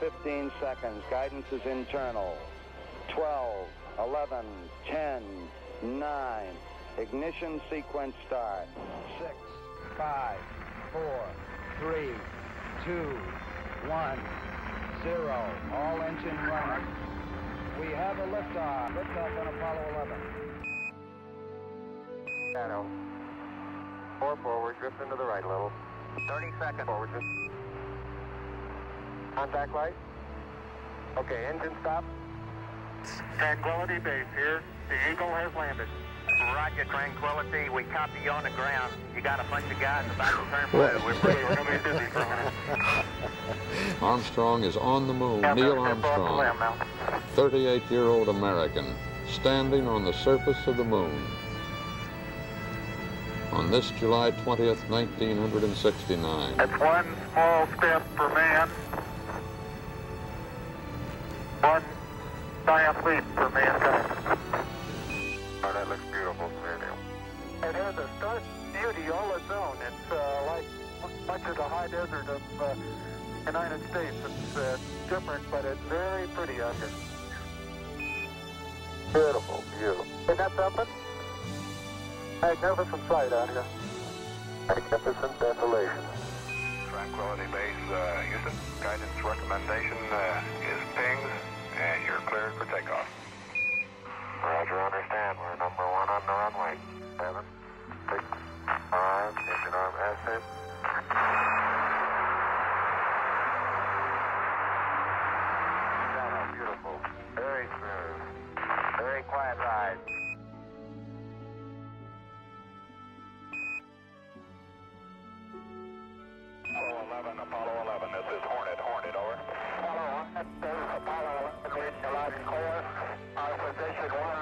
15 seconds. Guidance is internal. 12, 11, 10, 9. Ignition sequence start. 6, 5, 4, 3, 2, 1, 0. All engine running. We have a liftoff. Liftoff on Apollo 11. Shadow. Four forward, drift into the right a little. 30 seconds. Forward. Contact light. Okay, engine stop. Tranquility Base here. The Eagle has landed. Roger, Tranquility. We copy you on the ground. You got a bunch of guys about to turn blue. We're pretty We're going to be busy for a minute. Armstrong is on the moon. Yeah, Neil they're- they're off the limb Armstrong, 38-year-old American, standing on the surface of the moon. On this July 20th, 1969. It's one small step for man, giant leap for mankind. Oh, that looks beautiful, Neil. It has a stark beauty all its own. It's uh, like much of the high desert of uh, United States. It's uh, different, but it's very pretty out here. Beautiful, beautiful. Isn't that something? Magnificent sight out here. Magnificent desolation. Tranquility Base, uh, Houston. Guidance recommendation uh, cleared for takeoff. Roger, understand. We're number one on the runway. Seven, six, five, engine arm. Shadow, beautiful. Very smooth. Very quiet ride. Apollo 11, Apollo position 1